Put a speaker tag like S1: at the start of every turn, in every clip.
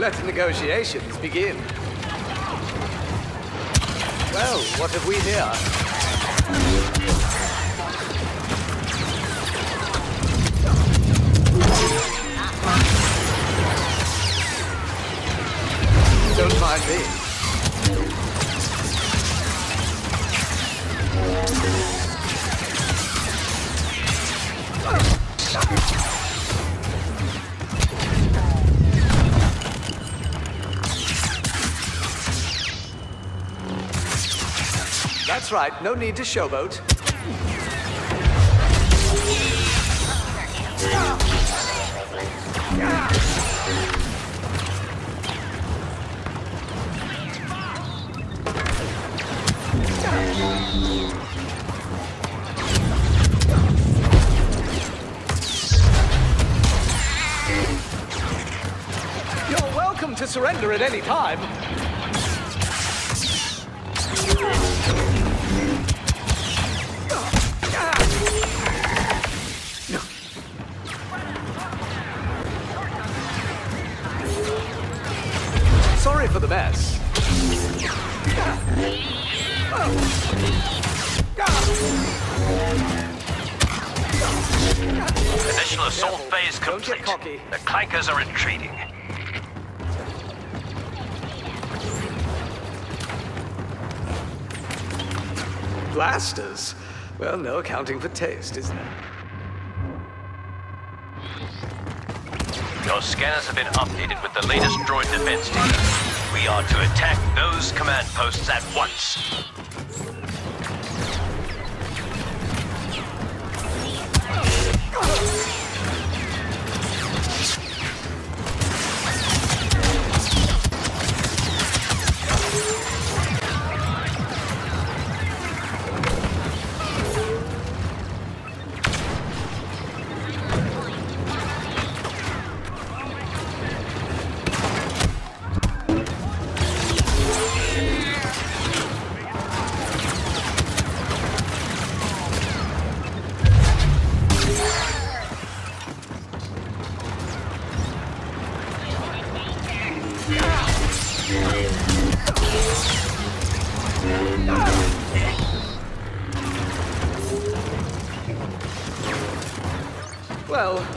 S1: Let negotiations begin. Well, what have we here? That's right, no need to showboat. You're welcome to surrender at any time.
S2: Phase complete. The clankers are retreating.
S1: Blasters? Well, no accounting for taste, is there?
S2: Your scanners have been updated with the latest droid defense data. We are to attack those command posts at once.
S1: Well,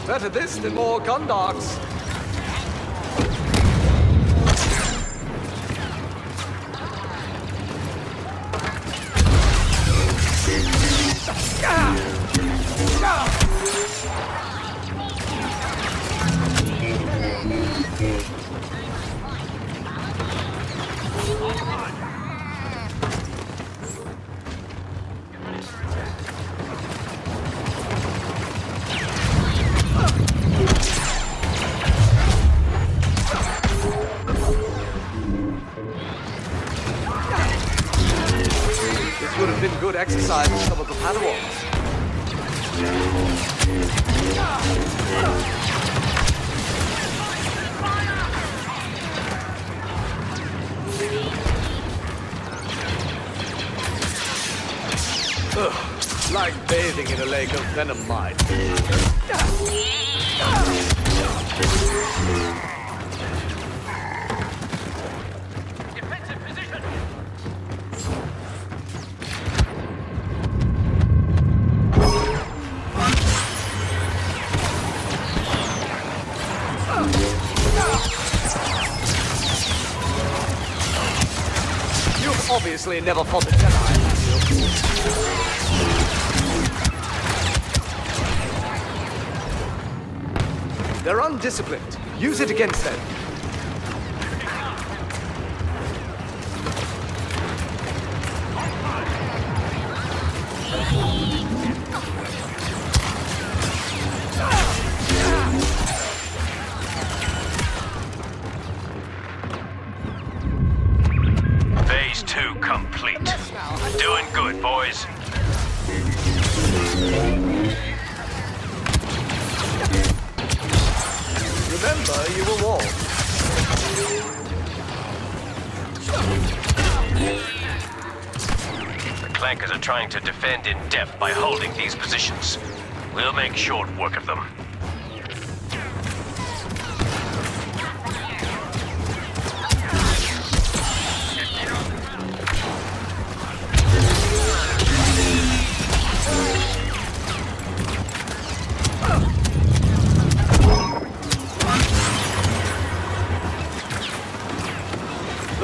S1: better this than more would have been good exercise for some of the Padawans. Ugh, like bathing in a lake of venom mine. Obviously never fought a Jedi? They're undisciplined. Use it against them.
S2: Phase two complete. Doing good, boys.
S1: Remember, you were warned.
S2: The clankers are trying to defend in depth by holding these positions. We'll make short work of them.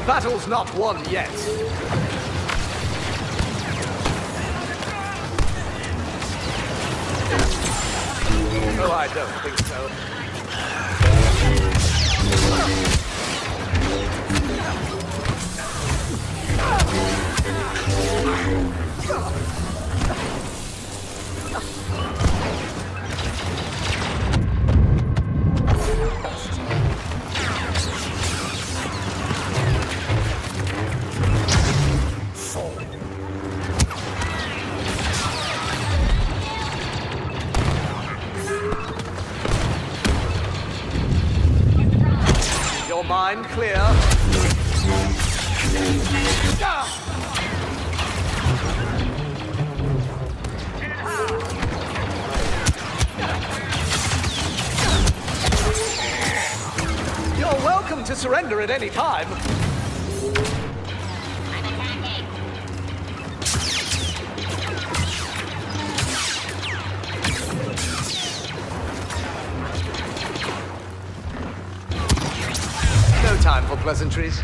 S1: Battle's not won yet. Oh, I don't think so. Clear? You're welcome to surrender at any time. Time for pleasantries.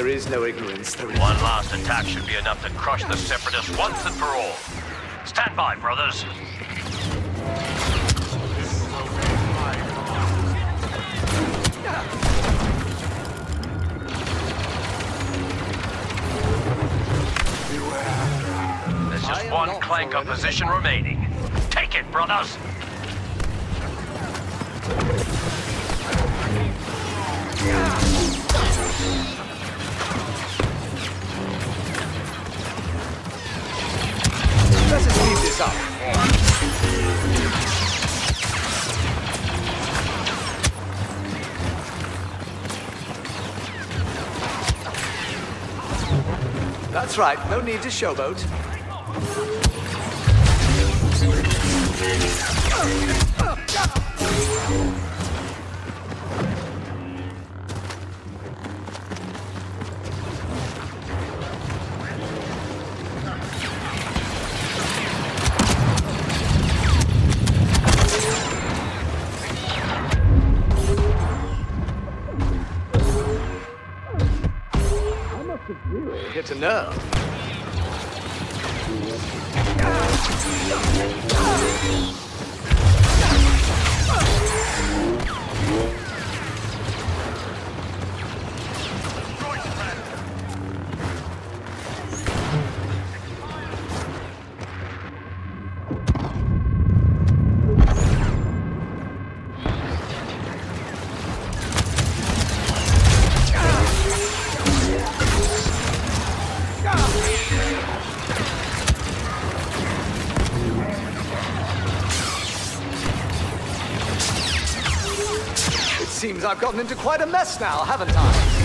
S1: There is no ignorance. There is.
S2: One last attack should be enough to crush the Separatists once and for all. Stand by, brothers. There's just one clank of position remaining. Take it, brothers.
S1: Let That's right, no need to showboat. Hit a nerve. I've gotten into quite a mess now, haven't I?